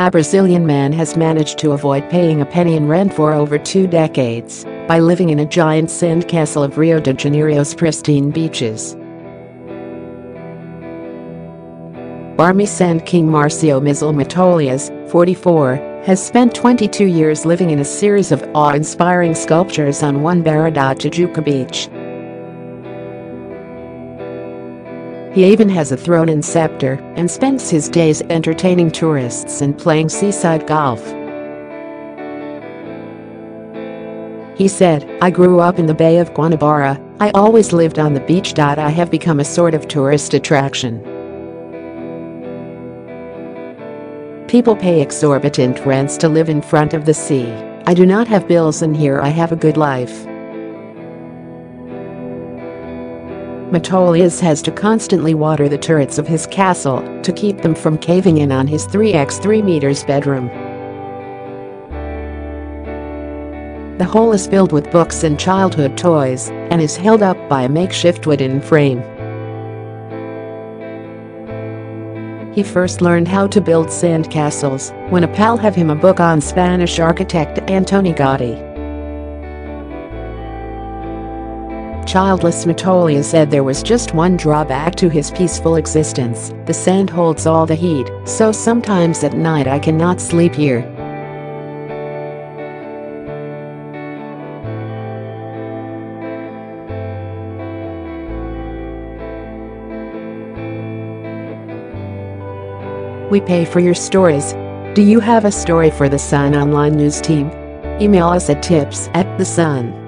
A Brazilian man has managed to avoid paying a penny in rent for over two decades by living in a giant sandcastle of Rio de Janeiro's pristine beaches. Army Sand King Marcio Mizael Matolias, 44, has spent 22 years living in a series of awe-inspiring sculptures on one Barra da Tijuca beach. He even has a throne and scepter and spends his days entertaining tourists and playing seaside golf. He said, I grew up in the Bay of Guanabara, I always lived on the beach. I have become a sort of tourist attraction. People pay exorbitant rents to live in front of the sea. I do not have bills and here I have a good life. Matolias has to constantly water the turrets of his castle to keep them from caving in on his 3x3 meters bedroom. The hole is filled with books and childhood toys and is held up by a makeshift wooden frame. He first learned how to build sandcastles when a pal gave him a book on Spanish architect Antoni Gaudí. Childless Matolia said there was just one drawback to his peaceful existence, the sand holds all the heat, so sometimes at night I cannot sleep here. We pay for your stories. Do you have a story for the Sun Online News team? Email us at tips at the Sun.